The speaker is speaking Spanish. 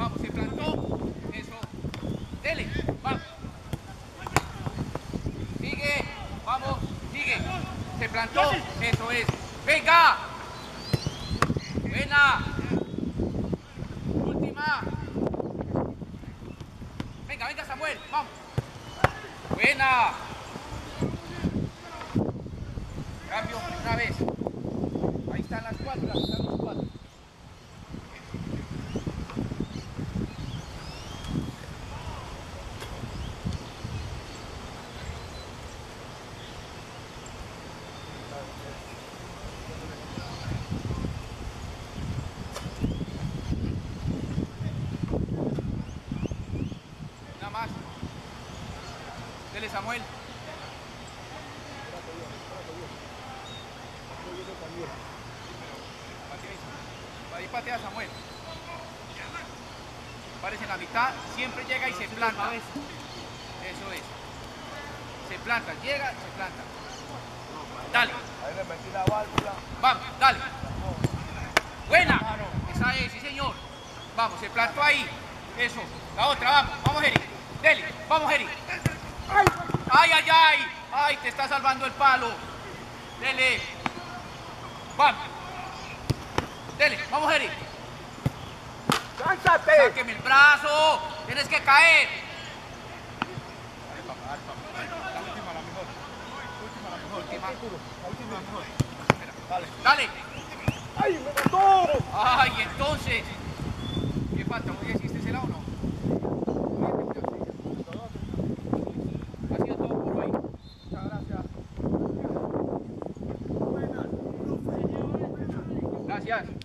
Vamos, se plantó. Eso. Dele. Vamos. Sigue. Vamos. Sigue. Se plantó. Eso es. Venga. Buena. Última. Venga, venga Samuel. Vamos. Buena. Cambio. Una vez. Dele Samuel. Ahí patea Samuel. Parece en la mitad, siempre llega y se planta. Eso es. Se planta, llega, se planta. Dale, Ahí le metí la válvula. vamos, dale. Buena. Esa es, sí señor. Vamos, se plantó ahí. Eso. La otra, vamos, vamos Eri. Dele, vamos Eri. Ay, ay, ay. Ay, te está salvando el palo. Dele. Vamos. Dele, vamos Eri. ¡Cánsate! Sáqueme el brazo. Tienes que caer. Dale. ¡Ay, me mató! Ay, yes.